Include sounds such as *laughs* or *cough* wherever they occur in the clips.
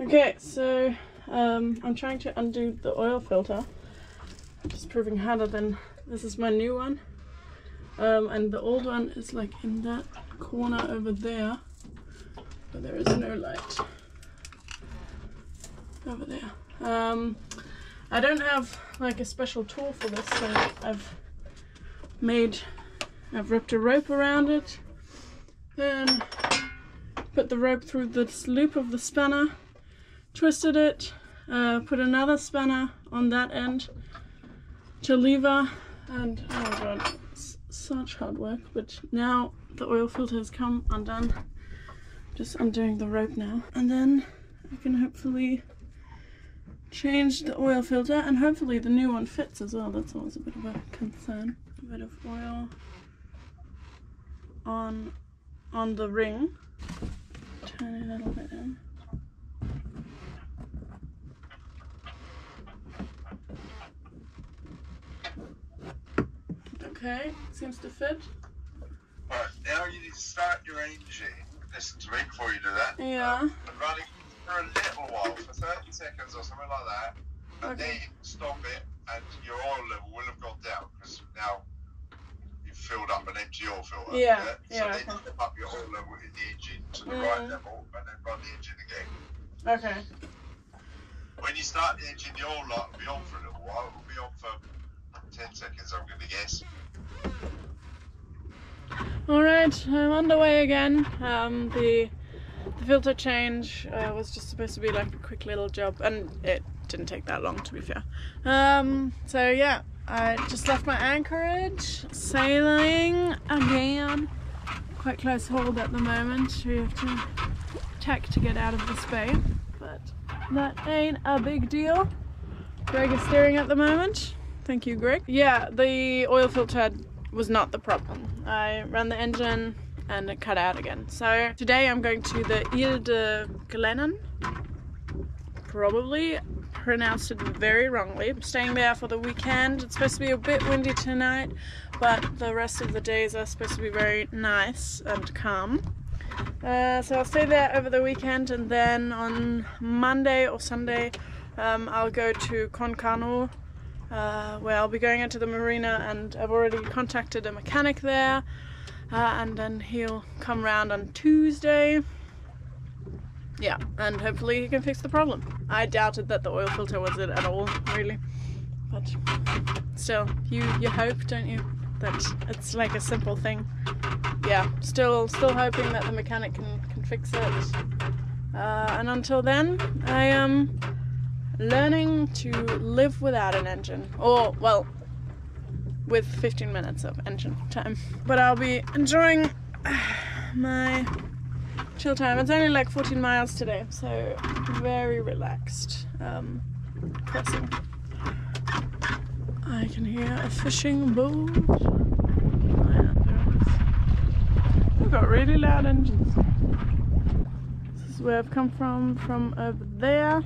Okay, so um, I'm trying to undo the oil filter. Just proving harder than this is my new one. Um, and the old one is like in that corner over there. But there is no light. Over there. Um, I don't have like a special tool for this, so I've made, I've wrapped a rope around it. Then put the rope through this loop of the spanner, twisted it, uh, put another spanner on that end to lever, and oh my god, such hard work. But now the oil filter has come undone. Just undoing the rope now, and then I can hopefully change the oil filter, and hopefully the new one fits as well. That's always a bit of a concern. A bit of oil on on the ring. Turn a little bit in. Okay, seems to fit. Right, now you need to start your engine. Listen to me before you do that. Yeah. And run it for a little while, for 30 seconds or something like that. And Okay. then stop it, and your oil level will have gone down because now you've filled up an empty oil filter. Yeah, yeah? So yeah, then okay. step up your oil level in the engine to the Mm. right level, and then run the engine again. Okay. When you start the engine, the oil light will be on for a little while. It will be on for 10 seconds, I'm going to guess. All right, I'm underway again. Um, the the filter change uh, was just supposed to be like a quick little job, and it didn't take that long, to be fair. Um, so yeah, I just left my anchorage, sailing again. Quite close hold at the moment. We have to tack to get out of this bay, but that ain't a big deal. Greg is steering at the moment. Thank you, Greg. Yeah, the oil filter was not the problem. I ran the engine and it cut out again. So today I'm going to the Ile de Glennon. Probably pronounced it very wrongly. I'm staying there for the weekend. It's supposed to be a bit windy tonight, but the rest of the days are supposed to be very nice and calm. Uh, so I'll stay there over the weekend and then on Monday or Sunday um, I'll go to Concarneau uh, where I'll be going into the marina and I've already contacted a mechanic there uh, and then he'll come round on Tuesday. Yeah, and hopefully he can fix the problem. I doubted that the oil filter was it at all, really. But still, you you hope, don't you? That it's like a simple thing. Yeah, still still hoping that the mechanic can, can fix it. Uh, and until then, I am learning to live without an engine. Or, well, with 15 minutes of engine time. But I'll be enjoying *sighs* my chill time. It's only like 14 miles today, so very relaxed. Um. I can hear a fishing boat. We've got really loud engines. This is where I've come from, from over there.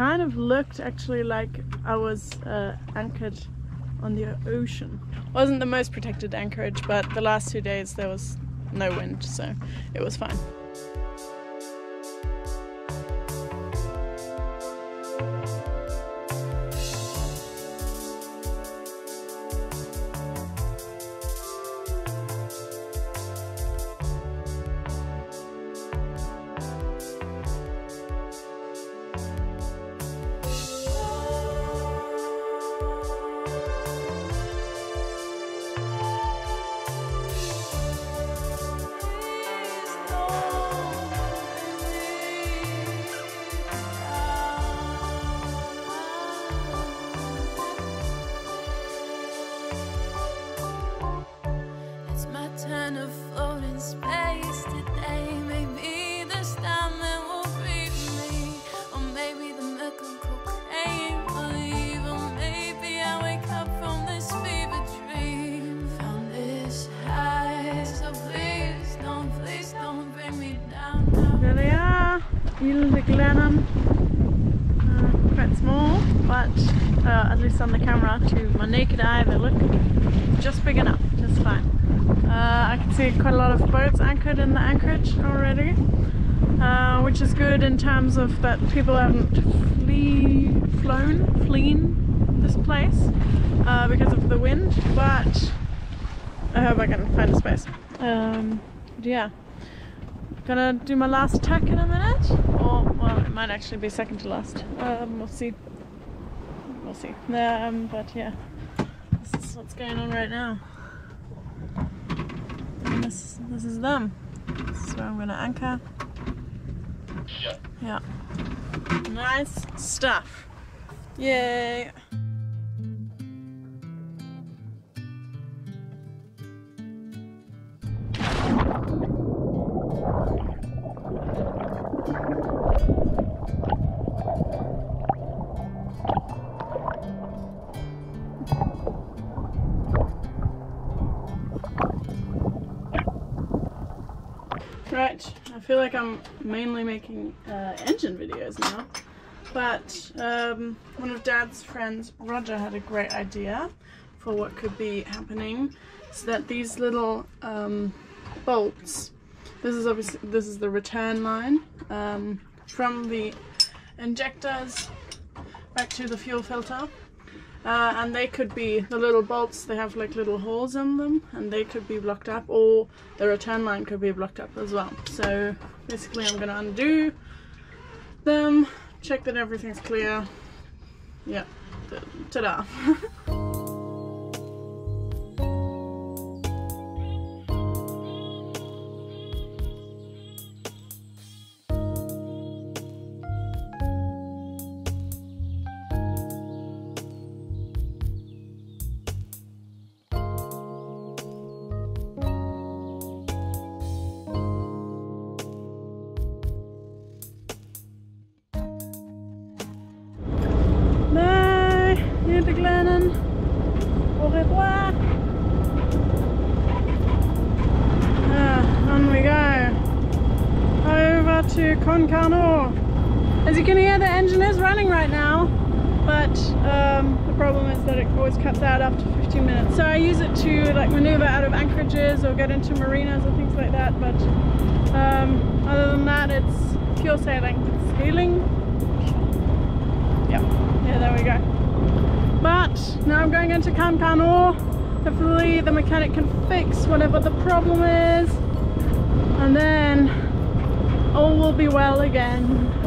Kind of looked actually like I was uh, anchored on the ocean. Wasn't the most protected anchorage, but the last two days there was no wind, so it was fine. Uh, quite small, but uh, at least on the camera, to my naked eye, they look just big enough, just fine. Uh, I can see quite a lot of boats anchored in the anchorage already. uh, which is good in terms of that people haven't flee, flown, fleeing this place uh, because of the wind. But I hope I can find a space. Um, yeah, gonna do my last tack in a minute, or well, it might actually be second to last. Um, we'll see. We'll see. Um, but yeah, this is what's going on right now. And this this is them. This is where I'm gonna anchor. Yeah. Nice stuff. Yay. Feel like I'm mainly making uh, engine videos now, but um, one of Dad's friends, Roger, had a great idea for what could be happening. So that these little um, bolts, this is obviously this is the return line um, from the injectors back to the fuel filter. Uh, and they could be the little bolts they have like little holes in them and they could be blocked up or the return line could be blocked up as well. So basically I'm gonna undo them check that everything's clear. Yeah ta-da *laughs* revoir. Ah, on we go. Over to Concarneau. As you can hear, the engine is running right now, but um, the problem is that it always cuts out after 15 minutes. So I use it to like maneuver out of anchorages or get into marinas or things like that. But um, other than that, it's pure sailing. Sailing. Yeah. Yeah, there we go. But now I'm going into Concarneau. Hopefully the mechanic can fix whatever the problem is. And then all will be well again.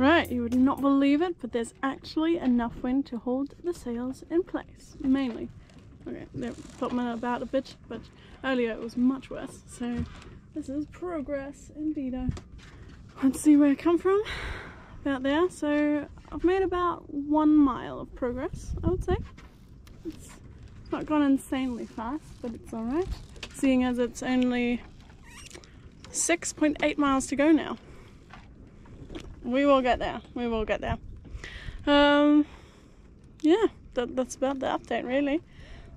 Right, you would not believe it, but there's actually enough wind to hold the sails in place, mainly. Okay, they're flopping about a bit, but earlier it was much worse, so this is progress indeed. Let's see where I come from, about there. So I've made about one mile of progress, I would say. It's not gone insanely fast, but it's alright, seeing as it's only 6.8 miles to go now we will get there. We will get there. Um, yeah, that, that's about the update really.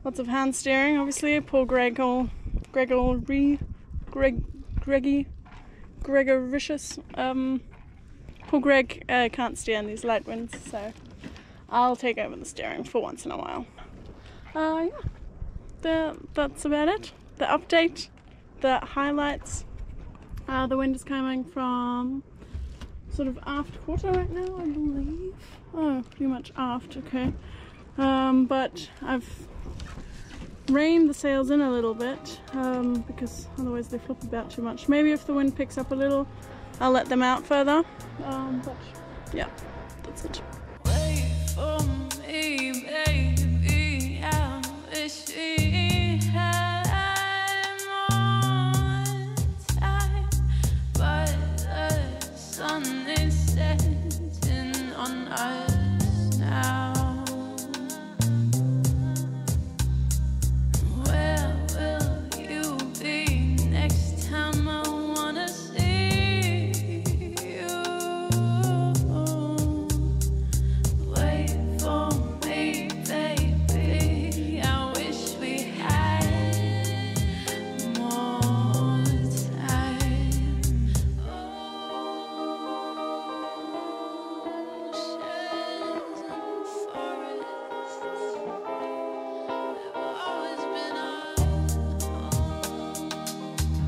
Lots of hand steering, obviously. Poor Gregor, Gregory, Greg, Greggy, Gregoricious. Um, poor Greg uh, can't steer in these light winds, so I'll take over the steering for once in a while. Uh, yeah, the, that's about it. The update, the highlights. Uh, the wind is coming from sort of aft quarter right now, I believe. Oh, pretty much aft, okay. Um, but I've reined the sails in a little bit um, because otherwise they flop about too much. Maybe if the wind picks up a little, I'll let them out further. Um, but yeah, that's it.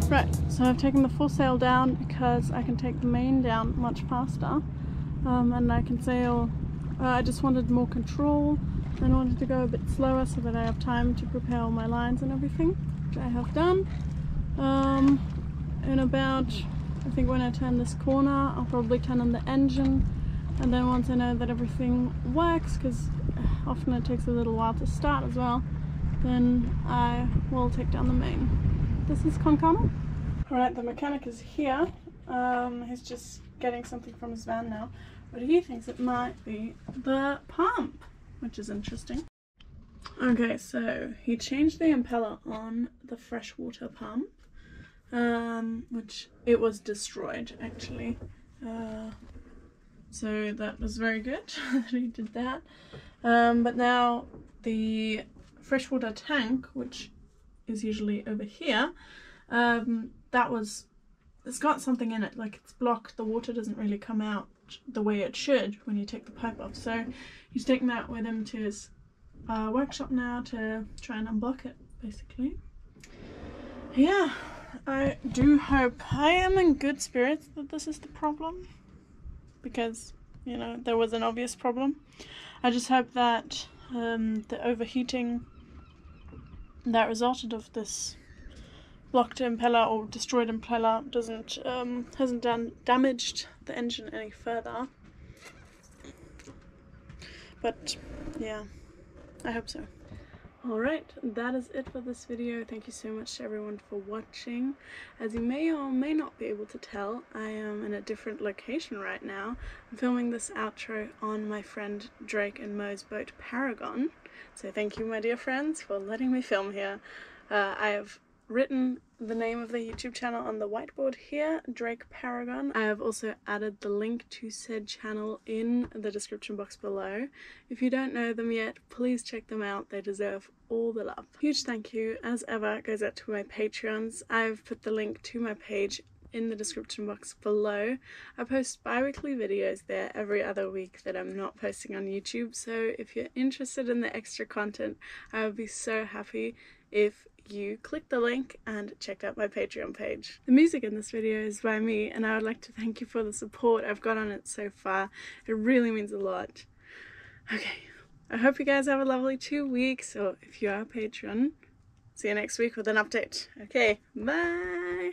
Right, so I've taken the full sail down because I can take the main down much faster um, and I can sail, uh, I just wanted more control and I wanted to go a bit slower so that I have time to prepare all my lines and everything, which I have done. Um, in about, I think when I turn this corner, I'll probably turn on the engine and then once I know that everything works, because often it takes a little while to start as well, then I will take down the main. This is Concarneau. Alright, the mechanic is here. Um, he's just getting something from his van now, but he thinks it might be the pump, which is interesting. Okay, so he changed the impeller on the freshwater pump, um, which it was destroyed actually. Uh, so that was very good *laughs* that he did that. Um, but now the freshwater tank, which is usually over here, um, that was, it's got something in it, like it's blocked, the water doesn't really come out the way it should when you take the pipe off. So he's taking that with him to his uh, workshop now to try and unblock it, basically. Yeah, I do hope, I am in good spirits that this is the problem because you know there was an obvious problem. I just hope that um, the overheating that resulted of this blocked impeller or destroyed impeller doesn't um, hasn't done damaged the engine any further. But yeah, I hope so. Alright, that is it for this video. Thank you so much to everyone for watching. As you may or may not be able to tell, I am in a different location right now. I'm filming this outro on my friend Drake and Mo's boat Paragon. So thank you my dear friends for letting me film here. Uh, I have written the name of the YouTube channel on the whiteboard here, Drake Paragon. I have also added the link to said channel in the description box below. If you don't know them yet, please check them out. They deserve all the love. Huge thank you, as ever, goes out to my Patreons. I've put the link to my page in the description box below. I post bi-weekly videos there every other week that I'm not posting on YouTube, so if you're interested in the extra content, I would be so happy if you clicked the link and checked out my Patreon page. The music in this video is by me and I would like to thank you for the support I've got on it so far. It really means a lot. Okay, I hope you guys have a lovely two weeks or if you are a patron, see you next week with an update. Okay, bye!